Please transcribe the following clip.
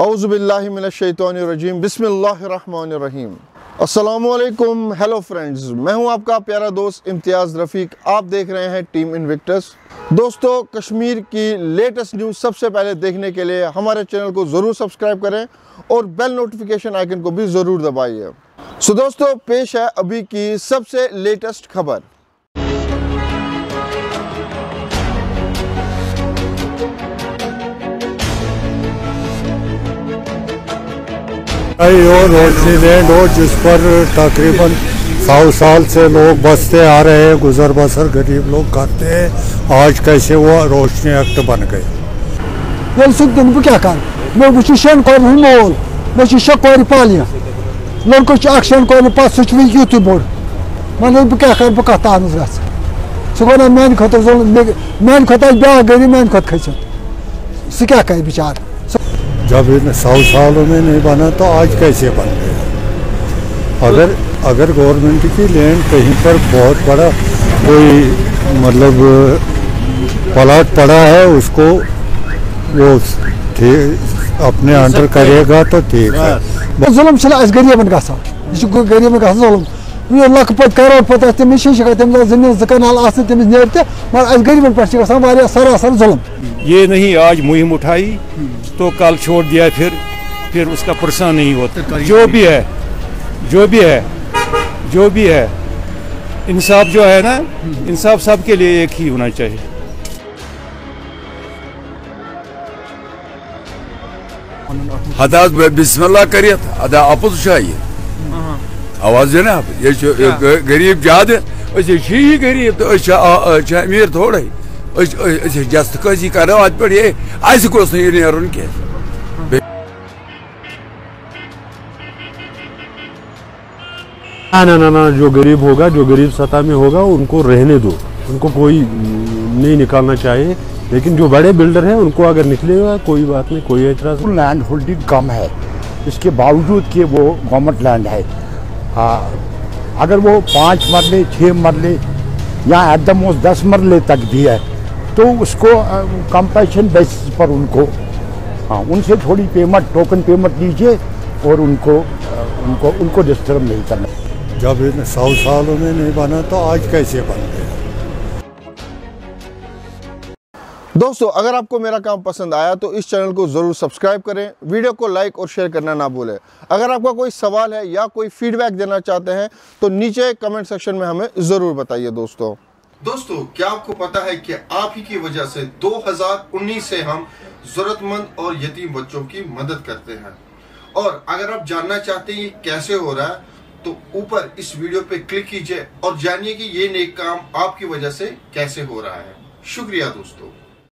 अज़बिल्लिमिनशैतरजीम बिसमीम अल्लाम hello friends मैं हूँ आपका प्यारा दोस्त इम्तियाज़ रफ़ीक। आप देख रहे हैं टीम इनविक्टस दोस्तों, कश्मीर की लेटेस्ट न्यूज़ सबसे पहले देखने के लिए हमारे चैनल को ज़रूर सब्सक्राइब करें और बेल नोटिफिकेशन आइकन को भी ज़रूर दबाइए। सो दोस्तों, पेश है अभी की सबसे लेटेस्ट खबर। भाई और रोशनी लैंड हो जिस पर तकरीबन सौ साल से लोग बसते आ रहे हैं, गुजर बसर गरीब लोग करते हैं, आज कैसे वो रोशनी एक्ट बन गए? क्या मैं शन मोल, मैं पालिया। कौर पास सह यूत बोड मतलब बह क्या कर बह कानस मान खुद मान खुद आज कर बिचार? जब इन सौ सालों में नहीं बना तो आज कैसे बन गए अगर अगर गवर्नमेंट की लैंड कहीं पर बहुत बड़ा कोई मतलब प्लाट पड़ा है उसको वो ठीक अपने अंडर करेगा। तो ठीक है। ben gasa. Şu लखपत करोड़पत तमें ज़मीन पे सरासर जुलम ये नहीं आज मुहिम उठाई तो कल छोड़ दिया फिर फिर उसका परेशान नहीं होता जो भी है जो भी है जो भी है इंसाफ जो है ना इंसाफ सबके लिए एक ही होना चाहिए हद बिस्मिल्लाह करियत अदा अपुज आवाज़ है ना आप? ये जो गरीब जाद ऐसे ही गरीब तो अच्छा अच्छा अमीर थोड़ा। ही जस्त कर आज पर ये ऐसे को नहीं नहीं उनके ना ना ना ना जो गरीब होगा जो गरीब सतह में होगा उनको रहने दो। उनको कोई नहीं निकालना चाहिए। लेकिन जो बड़े बिल्डर हैं उनको अगर निकलेगा कोई बात नहीं कोई एतराज़ लैंड होल्डिंग कम है। इसके बावजूद कि वो गवर्नमेंट लैंड है। हाँ अगर वो पाँच मरले छः मरले या एट द मोस्ट दस मरले तक भी है तो उसको कंपेशन बेसिस पर उनको हाँ उनसे थोड़ी पेमेंट टोकन पेमेंट लीजिए और उनको उनको उनको डिस्टर्ब नहीं करना। जब इन सौ सालों में नहीं बना तो आज कैसे बन गए दोस्तों, अगर आपको मेरा काम पसंद आया तो इस चैनल को ज़रूर सब्सक्राइब करें, वीडियो को लाइक और शेयर करना ना भूलें। अगर आपका कोई सवाल है या कोई फीडबैक देना चाहते हैं तो नीचे कमेंट सेक्शन में हमें ज़रूर बताइए दोस्तों। दोस्तों, क्या आपको पता है कि आप ही की वजह से 2019 से हम जरूरतमंद और यतीम बच्चों की मदद करते हैं? और अगर आप जानना चाहते हैं कैसे हो रहा है तो ऊपर इस वीडियो पे क्लिक कीजिए और जानिए कि ये नेक काम आपकी वजह से कैसे हो रहा है। शुक्रिया दोस्तों।